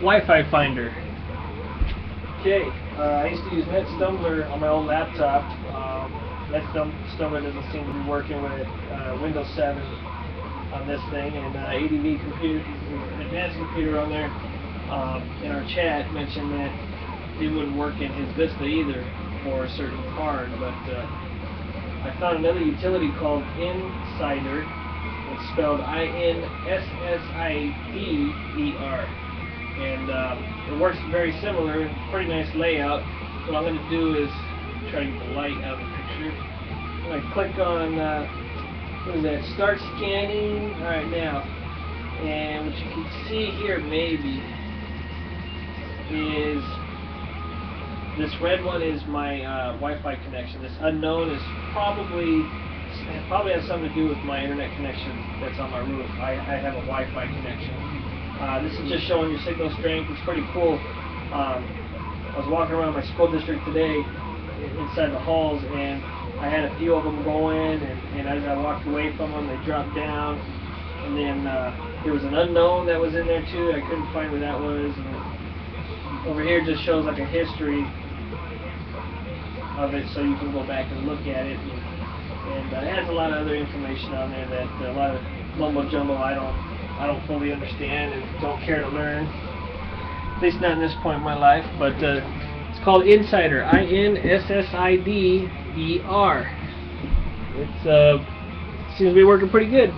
Wi-Fi finder. Okay, uh, I used to use NetStumbler on my old laptop. Um, NetStumbler doesn't seem to be working with uh, Windows 7 on this thing, and uh, ADV computer, advanced computer on there um, in our chat mentioned that it wouldn't work in his Vista either for a certain card, but uh, I found another utility called inSSIDer. It's spelled I-N-S-S-I-D-E-R. And um, it works very similar, pretty nice layout. What I'm going to do is try to get the light out of the picture. I'm going to click on, uh, what is that, start scanning. Alright, now. And what you can see here maybe is this red one is my uh, Wi-Fi connection. This unknown is probably probably has something to do with my internet connection that's on my roof. I, I have a Wi-Fi connection. Uh, this is just showing your signal strength. It's pretty cool. Um, I was walking around my school district today inside the halls and I had a few of them going and, and as I walked away from them they dropped down and then uh, there was an unknown that was in there too. I couldn't find where that was. And over here just shows like a history of it so you can go back and look at it. And, and uh, it has a lot of other information on there that a lot of mumbo jumbo I don't I don't fully understand and don't care to learn. At least not in this point in my life. But uh, it's called inSSIDer. I N S S I D E R. It's uh seems to be working pretty good.